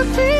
to feel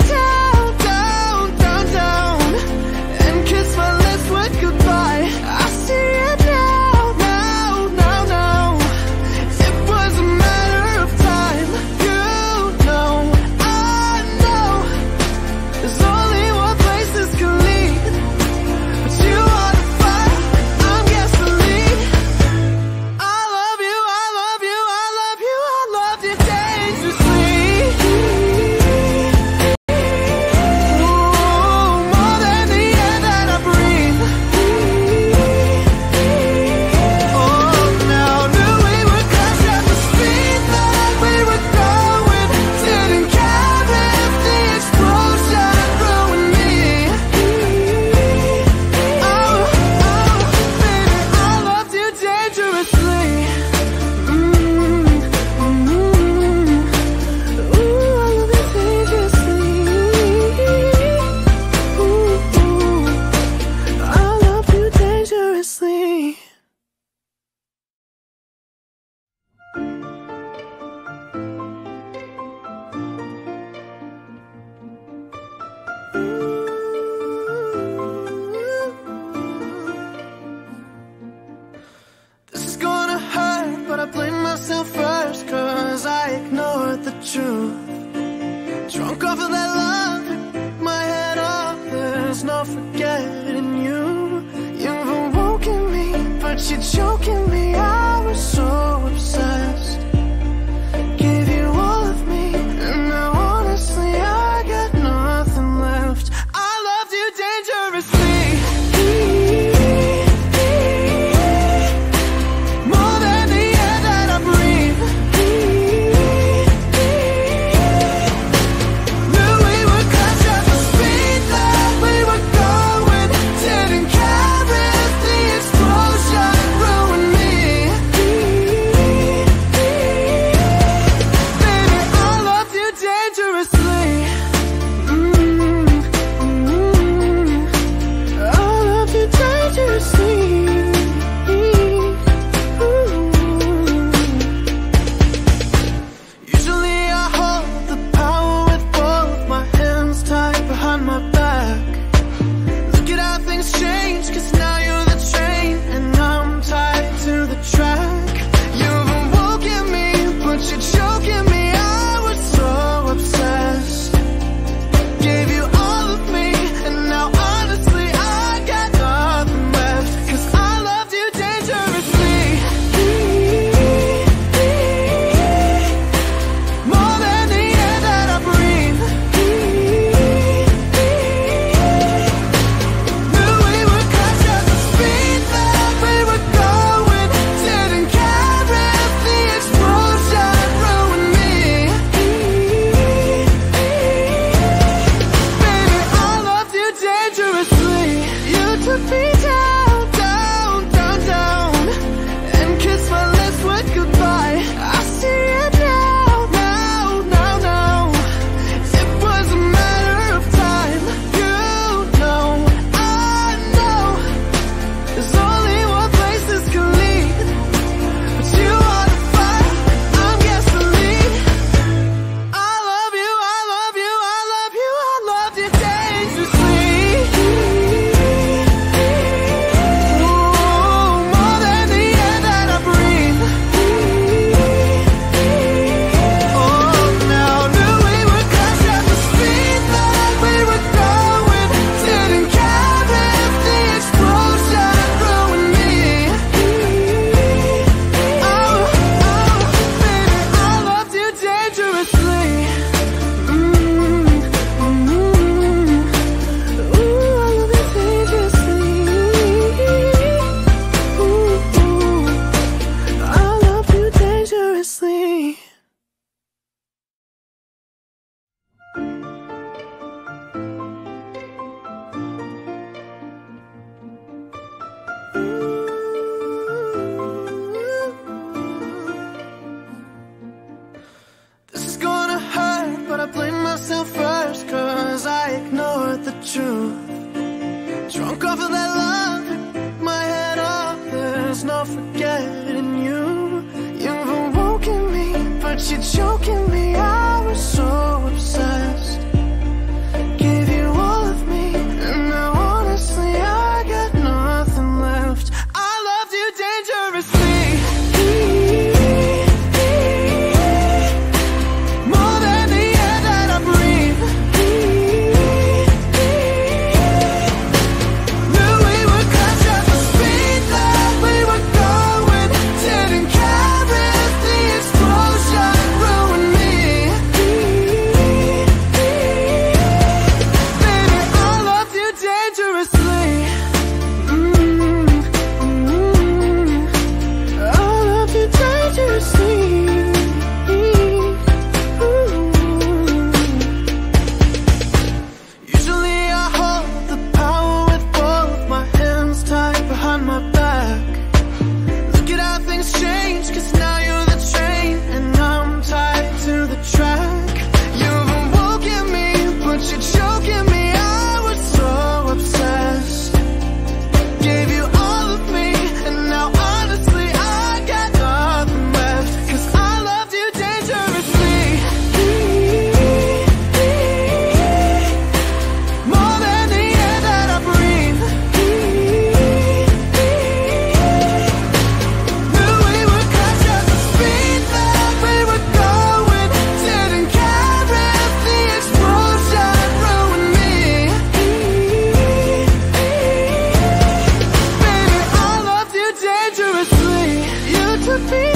to be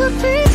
could be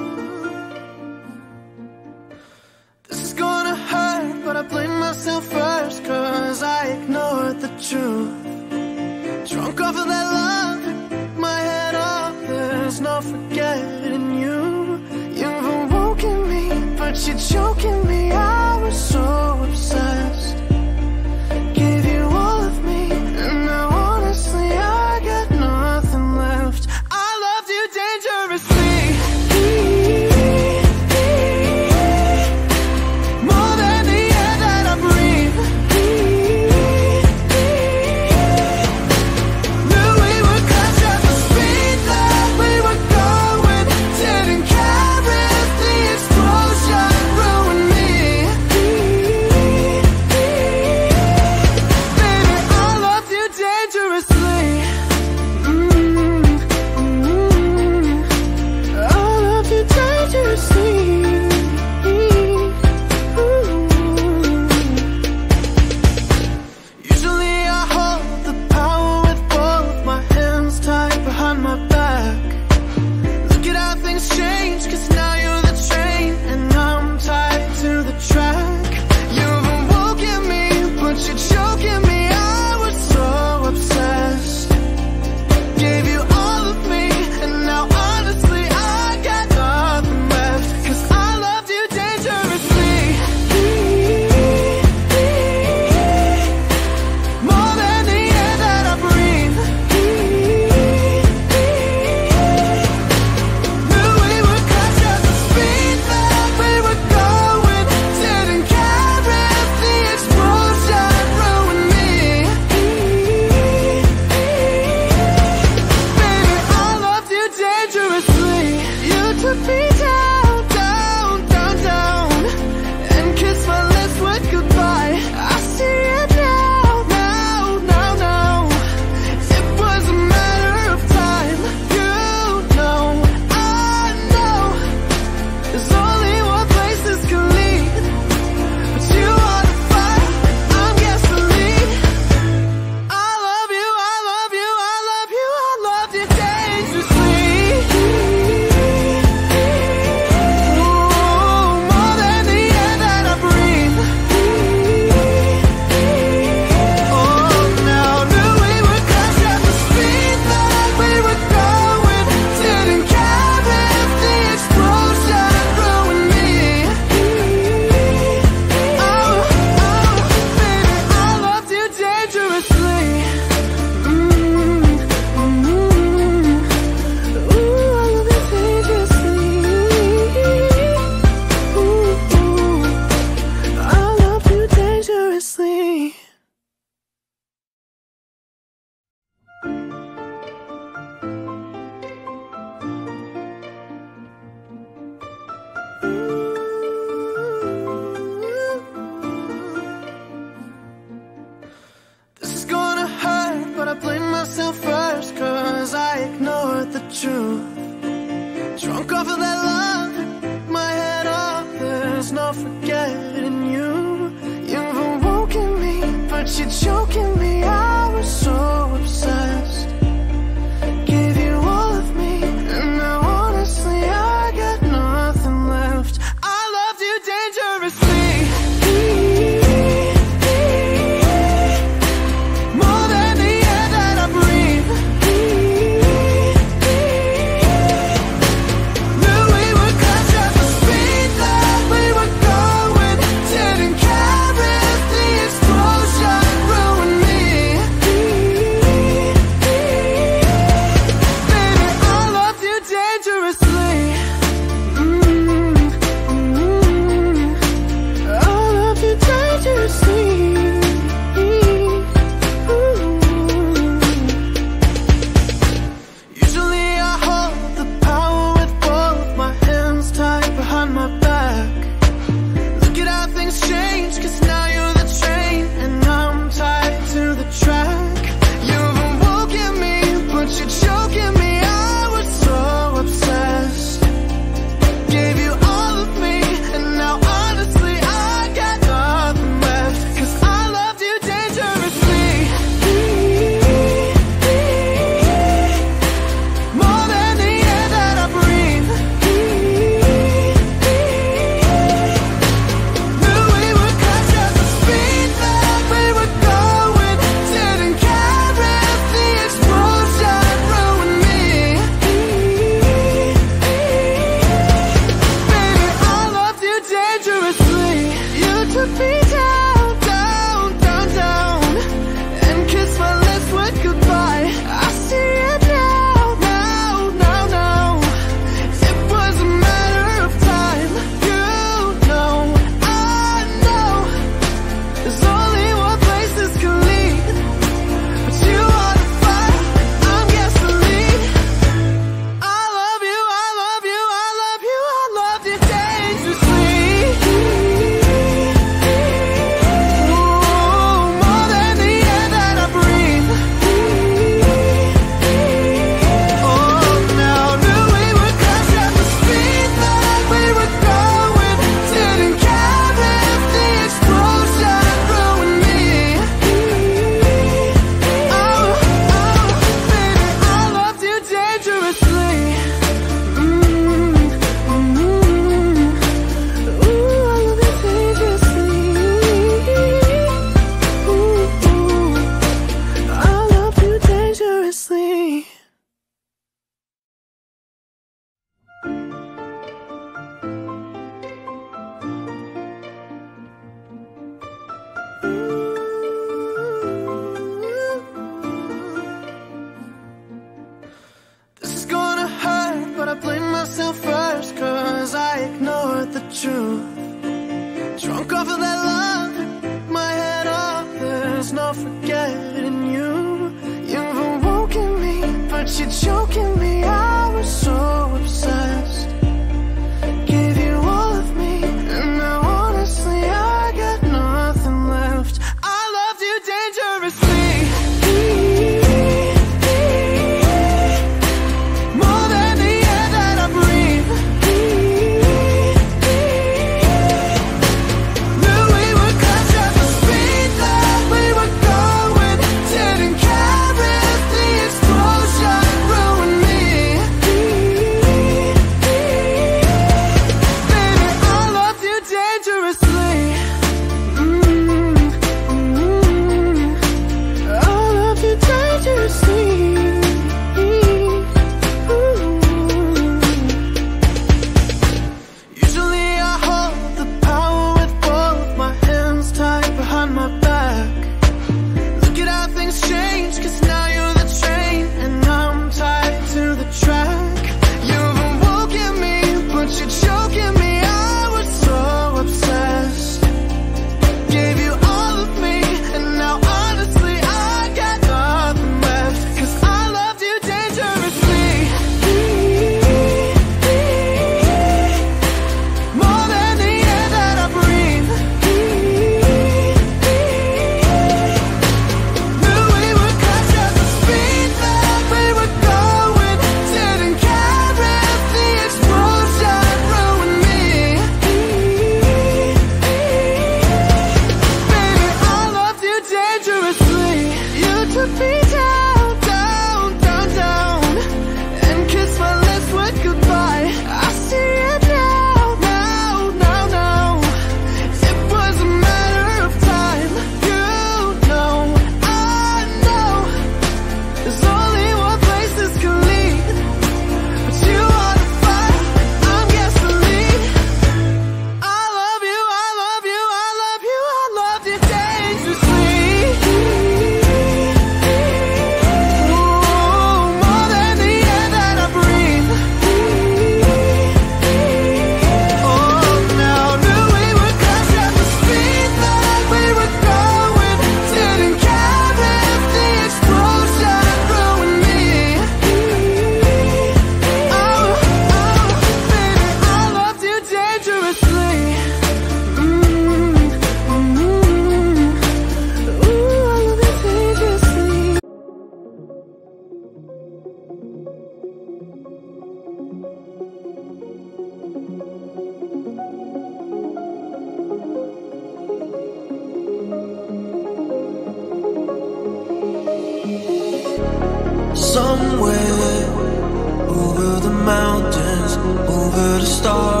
star.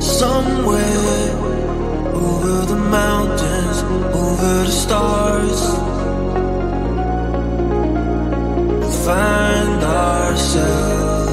Somewhere over the mountains, over the stars, we'll find ourselves.